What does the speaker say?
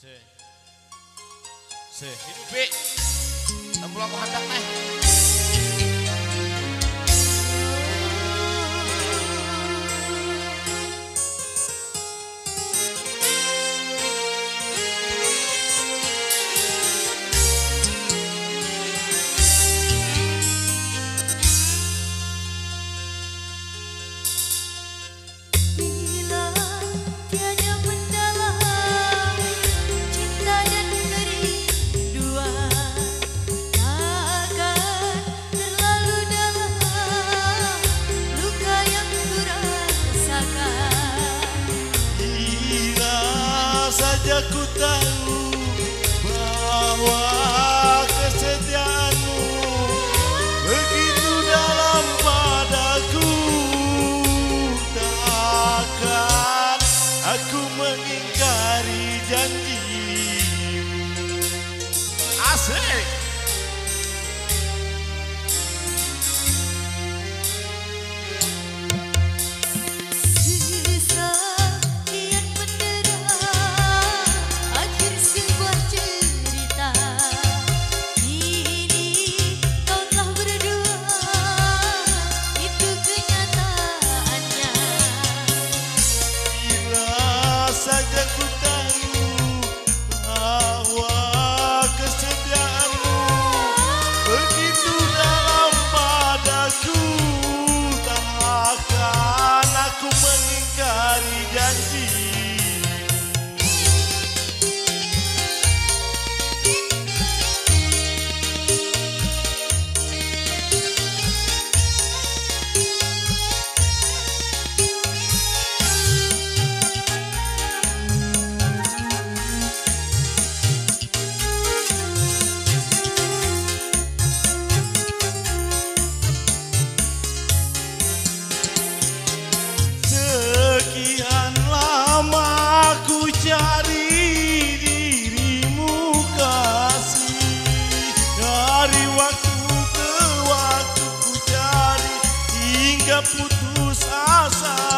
Se. Se. Hidupi. Tembulak handak nih. Eh. mengingkari janji. Asik. putus asa